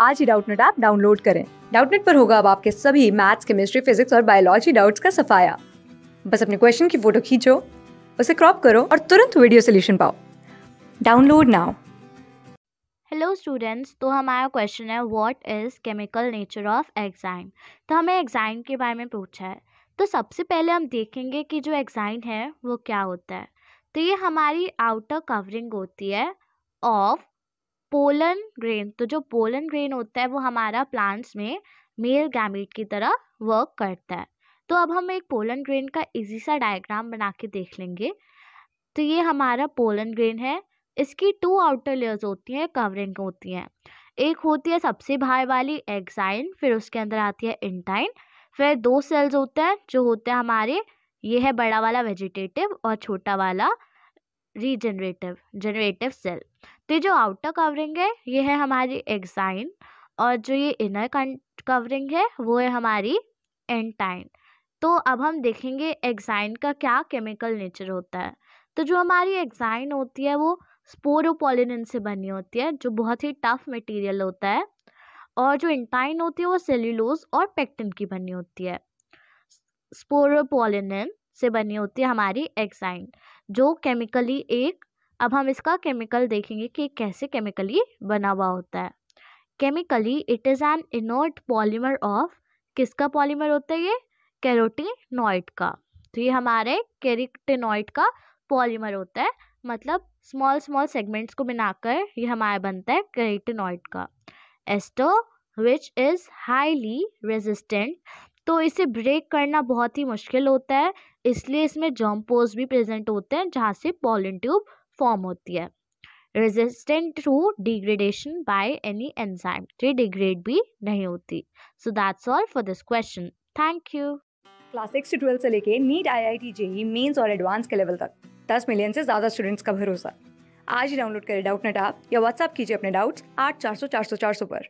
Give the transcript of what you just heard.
आज ही Doubtnut app download करें। डाउटनेट पर होगा अब आपके सभी मैथ्स, केमिस्ट्री, फिजिक्स और बायोलॉजी डाउट्स का सफाया। बस अपने क्वेश्चन की फ़ोटो खींचो, उसे क्रॉप करो और तुरंत वीडियो सोल्यूशन पाओ। Download now. हेलो स्टूडेंट्स तो हमारा क्वेश्चन है what is chemical nature of exine तो हमें एग्जाइन के बारे में पूछा है। तो सबसे पहले हम देखेंगे कि जो एग्जाइन है, वो क्या होता है। तो ये हमारी आउटर कवरिंग होती है ऑफ़ पोलन ग्रेन तो जो पोलन ग्रेन होता है वो हमारा प्लांट्स में मेल गैमिट की तरह वर्क करता है। तो अब हम एक पोलन ग्रेन का इजी सा डायग्राम बना के देख लेंगे। तो ये हमारा पोलन ग्रेन है। इसकी टू आउटर लेयर्स होती हैं कवरिंग होती हैं। एक होती है सबसे बाहर वाली एग्जाइन फिर उसके अंदर आती है इंटाइन फिर दो सेल्स होते हैं, जो होते हैं हमारे, ये है बड़ा वाला वेजिटेटिव और छोटा वाला रीजनरेटिव जनरेटिव सेल तो जो आउटर कवरिंग है, ये है हमारी एग्जाइन और जो ये इनर कवरिंग है, वो है हमारी एंटाइन तो अब हम देखेंगे एग्जाइन का क्या केमिकल नेचर होता है. तो जो हमारी एग्जाइन होती है, वो स्पोरोपोलिन से बनी होती है, जो बहुत ही टफ मटेरियल होता है और जो इंटाइन होती है, वो सेल्यूलोज और पेक्टिन की बनी होती है. स्पोरोपोलिन से बनी होती है हमारी एग्जाइन जो केमिकली एक अब हम इसका केमिकल देखेंगे कि कैसे केमिकली बना हुआ होता है। Chemically it is an inert polymer of किसका पॉलीमर होता है ये? कैरोटिनॉइड का। तो ये हमारे कैरेटिनॉइड का पॉलीमर होता है। मतलब स्मॉल स्मॉल सेगमेंट्स को बनाकर ये हमारा बनता है कैरेटिनॉइड का। एस्टो विच इज़ हाईली रेजिस्टेंट तो इसे ब्रेक करना बहुत ही मुश्किल होता है। इसलिए इसमें जर्म पोज भी प्रेजेंट होते हैं जहाँ से पॉलन ट्यूब फॉर्म होती है। Resistant to degradation by any enzyme तो डिग्रेड भी नहीं होती। So that's all for this question thank you class six से ट्वेल्थ से लेके NEET I I T JEE mains और एडवांस के लेवल तक। दस मिलियन से ज़्यादा स्टूडेंट्स का भरोसा। आज ही डाउनलोड करें डाउट नेट आप या व्हाट्सअप कीजिए अपने डाउट्स आठ चार सौ चार सौ चार सौ पर।